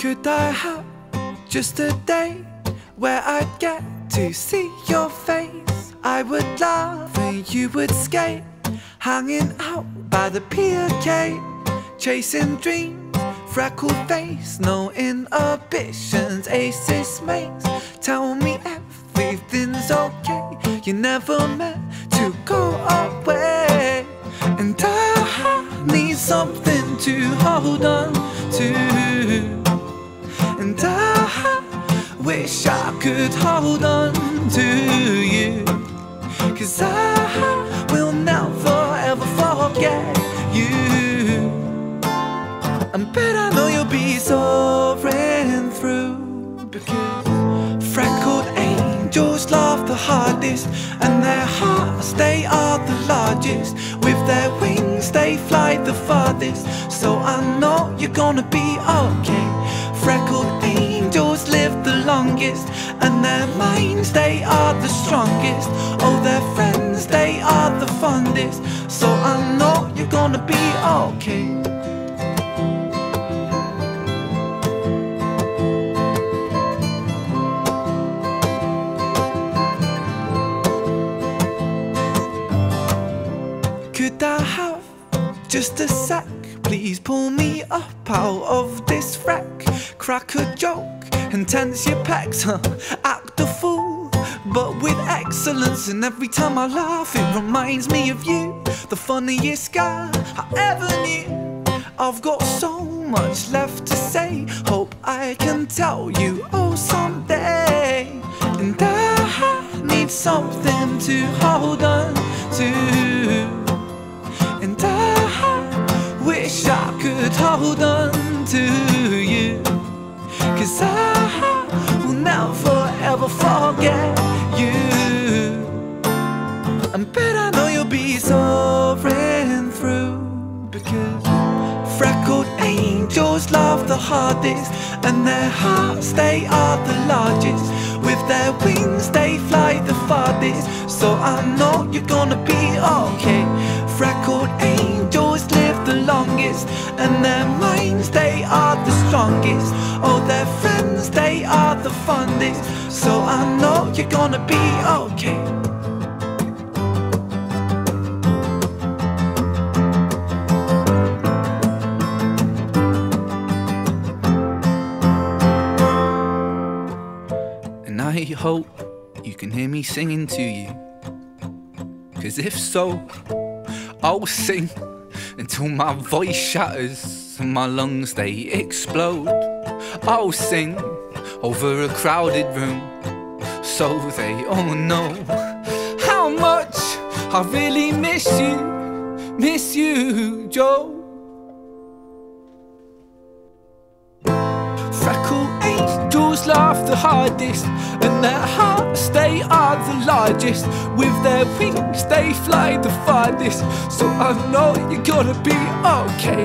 Could I have just a day where I'd get to see your face? I would laugh and you would skate, hanging out by the pier gate, chasing dreams, freckled face, no inhibitions, aces mates. Tell me everything's okay. You never meant to go away, and I need something to hold on wish I could hold on to you. Cause I will never ever forget you. And bet I know you'll be soaring through. Because freckled angels love the hardest And their hearts, they are the largest. With their wings, they fly the farthest. So I know you're gonna be okay. Freckled the longest And their minds, they are the strongest Oh, their friends, they are the fondest So I know you're gonna be okay Could I have just a sec? Please pull me up out of this wreck. Crack a joke and tense your pecs, huh? Act a fool, but with excellence. And every time I laugh, it reminds me of you. The funniest guy I ever knew. I've got so much left to say. Hope I can tell you oh someday. And I need something to hold on to. And I wish I could hold on to you Cause I forget you. And bet I know you'll be soaring through Because freckled angels love the hardest And their hearts, they are the largest. With their wings, they fly the farthest. So I know you're gonna be okay Freckled angels live the longest And their minds, they are the strongest. Oh, their friends, they are the fondest. So I know you're gonna be okay. And I hope you can hear me singing to you. Cause if so, I'll sing until my voice shatters and my lungs they explode. I'll sing over a crowded room so they all know how much I really miss you, miss you, Joe. Laugh the hardest, and their hearts they are the largest. With their wings they fly the farthest. So I know you're gonna be okay.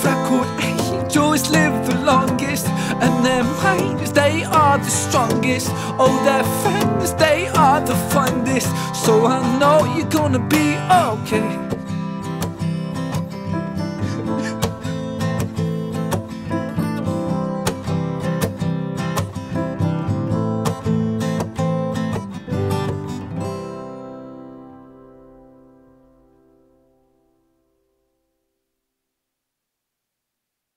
Freckled angels live the longest, and their minds they are the strongest. Oh, their friends they are the fondest. So I know you're gonna be okay.